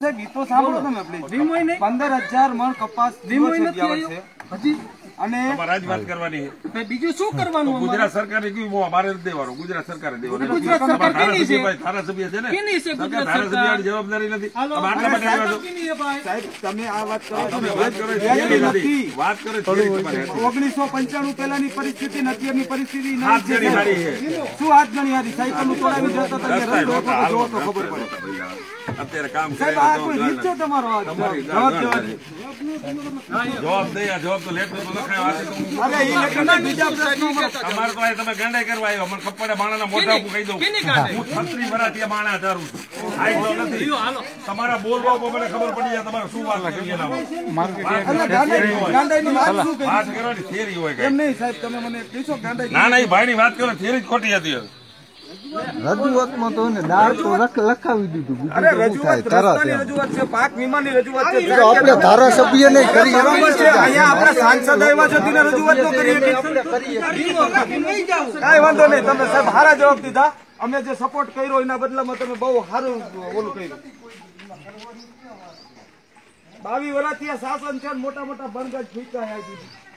સાંભળો તમે પ્લીઝ પંદર હજાર મણ કપાસ હજી અને અમારે જ વાત કરવાની. બીજું શું કરવાનું ગુજરાત સરકારે કીધું અમારે દેવાનું ગુજરાત સરકારે દેવાનું. ગુજરાત સરકાર? ધારાસભ્ય ધારાસભ્ય છે ને? કેની છે ગુજરાત સરકાર? જવાબદારી નથી. આટલા માટે આવ્યા છો કેની છે ભાઈ? સાહેબ તમે આ વાત કરો તમે વાત કરો છો, નથી. નથી. વાત કરો છો, theory તમારે હતી. ઓગણીસો પંચાણું પહેલાની પરિસ્થિતિ નથી અત્યારની પરિસ્થિતિ સાહેબ. શું હાથ ગણી હારી? સાયકલ તમે તોડાવી જતા તમે રસ્તો જોવો તો ખબર પડે. અત્યારે કામ સાહેબ આ કોઈ રીત છે તમારો જવાબ ગાળ જવાબ તો આ જવાબ તો લેટર અમારે તો તમે ગંડાઈ કરવા આવ્યો. મને બાણા ના મોઢા કહી દઉં. હું છત્રી વર્ષથી બાણા નથી. તમારા બોલવા મને ખબર પડી જાય તમારે શું વાત કરી? વાત કરવાની થિયરી હોય. એમ કઈ. નહીં સાહેબ તમે મને કહીશો ગાંડાઈ ના ના ભાઈ ની વાત કરો થેરી જ ખોટી હતી. રજૂઆતમાં તો ને દાળ તો લખાવી દીધું. અરે બીજું શું થાય? રજૂઆત તરત રસ્તાની. રજૂઆત છે પાક વીમાની રજૂઆત છે આપણે ધારાસભ્ય ને કરી બરાબર છે અહીંયા આપણે સાંસદ આવ્યા છો તેને રજૂઆત તો કરીએ કાંઈ વાંધો નહીં તમે સાહેબ સારા જવાબ દીધા. અમે જે સપોર્ટ કર્યો એના બદલામાં તમે બહુ સારું ઓલું કર્યું. બાવી વર્ષથી આ શાસન છે ને મોટા મોટા ફૂંકા આવી દીધી